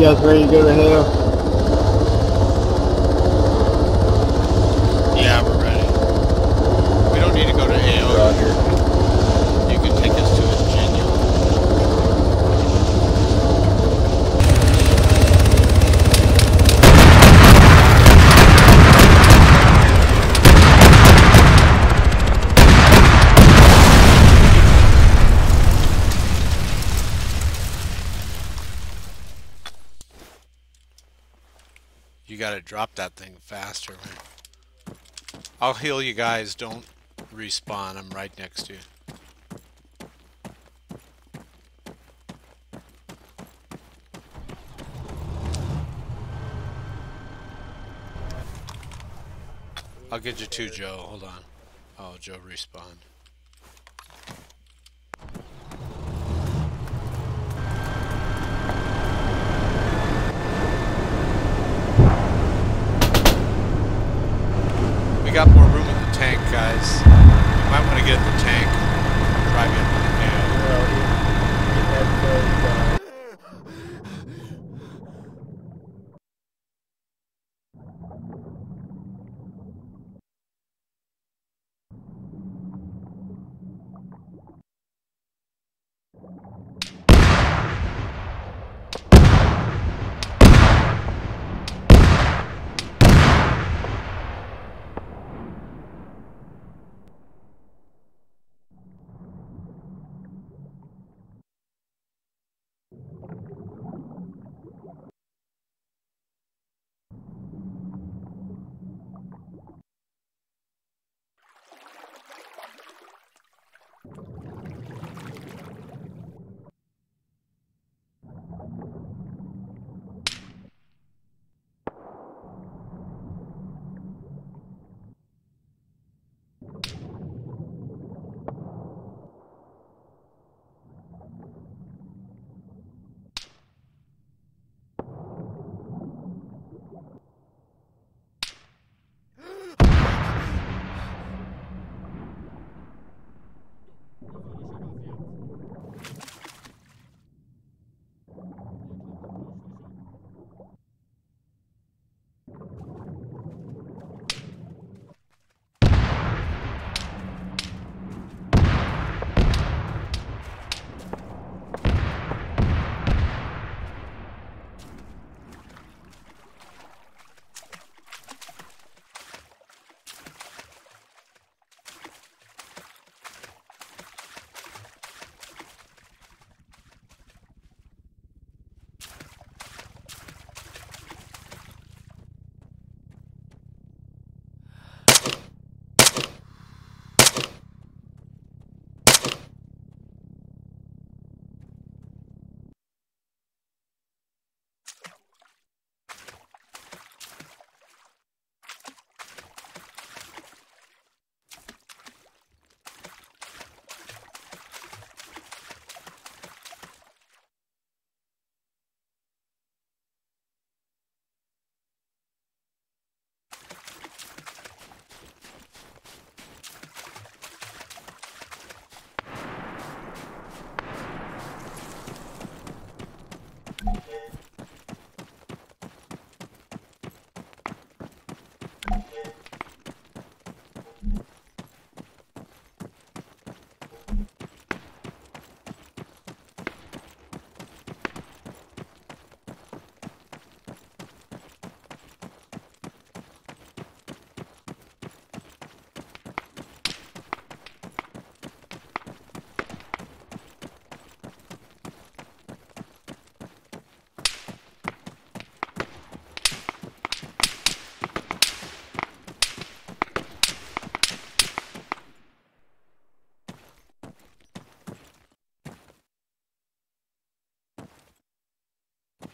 You guys ready to go to hell? Yeah, we're ready. We don't need to go to AO. Roger. You can take us to a genuine. You gotta drop that thing faster, man. I'll heal you guys. Don't respawn. I'm right next to you. I'll get you two, Joe. Hold on. Oh, Joe respawned. We got more room in the tank, guys. You might want to get in the tank. Drive. Yeah.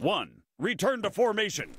One, return to formation.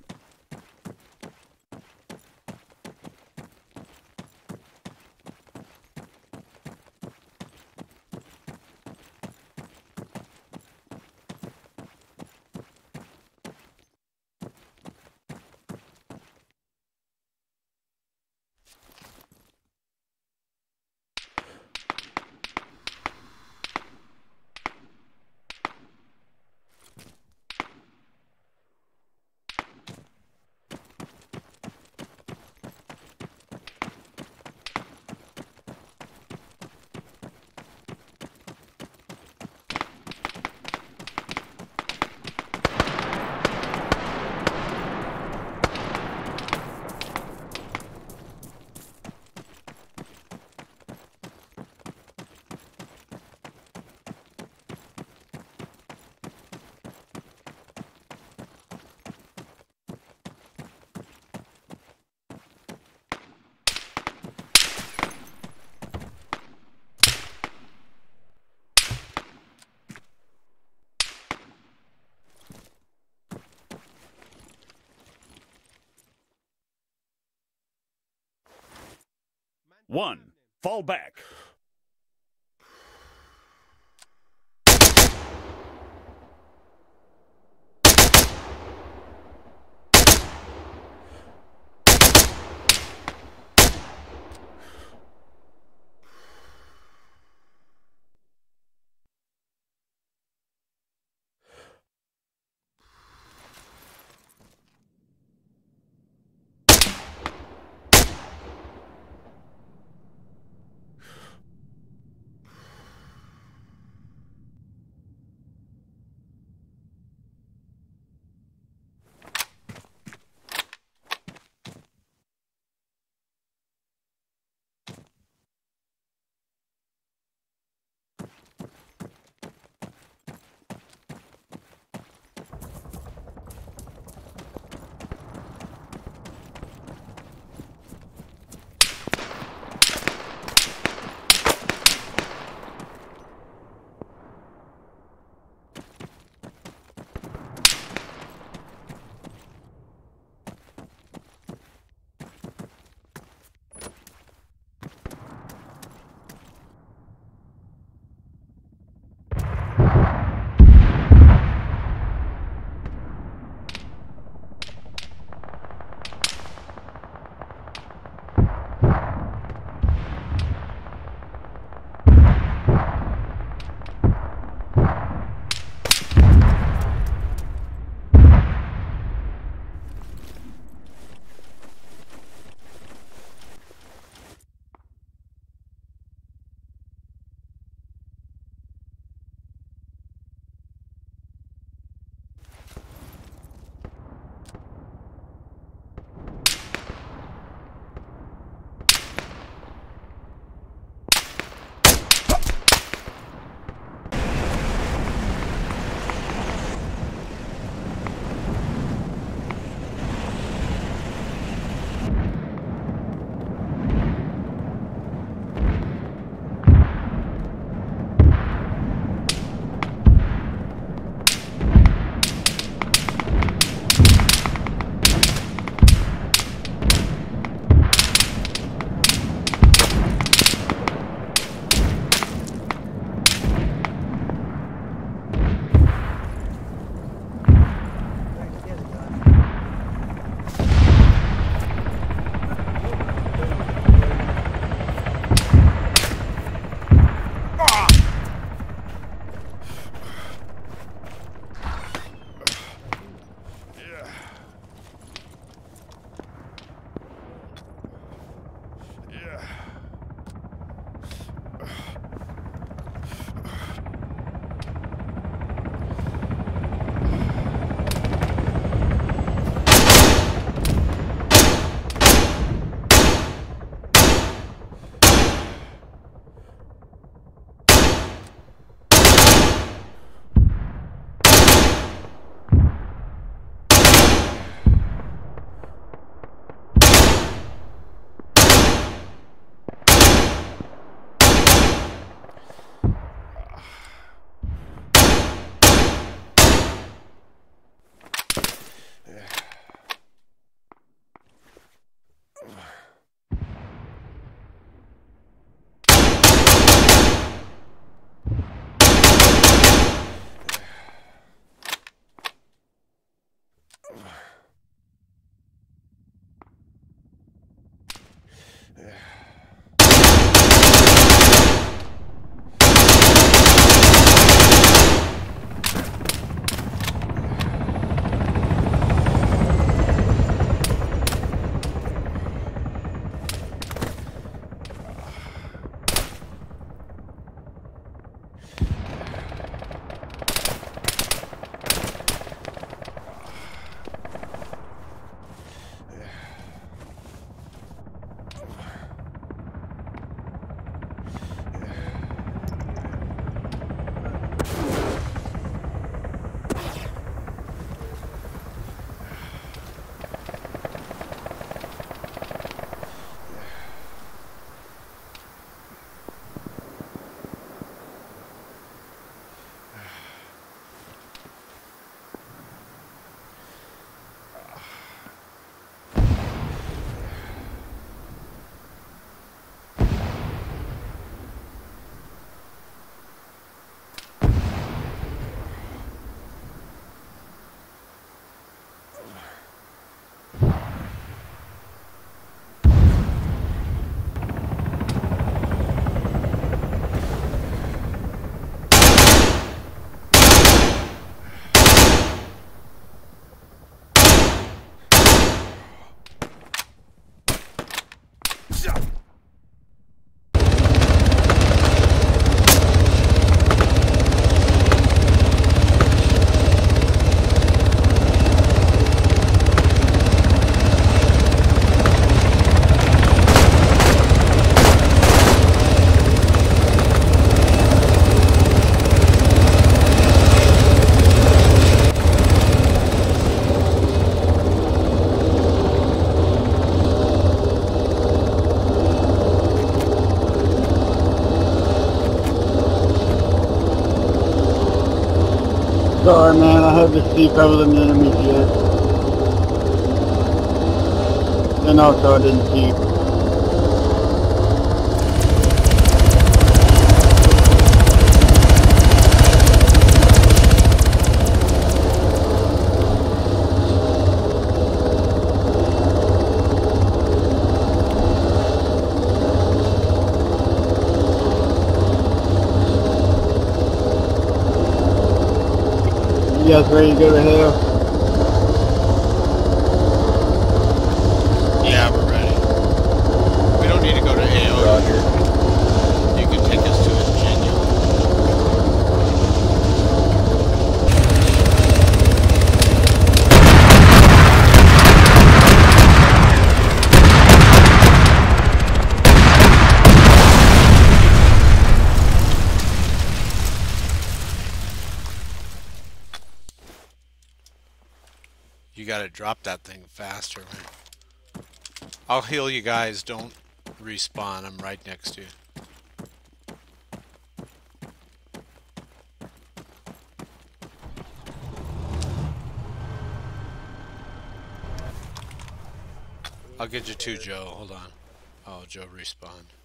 One. Fall back. Shut Sorry, man. I have to see cover the enemy yet. And also, I didn't see. Guys ready to go to hell? Yeah, we're ready. We don't need to go to AO. Roger. You can take us to Virginia. You gotta drop that thing faster, man. I'll heal you guys. Don't respawn. I'm right next to you. I'll get you too, Joe. Hold on. Oh, Joe respawned.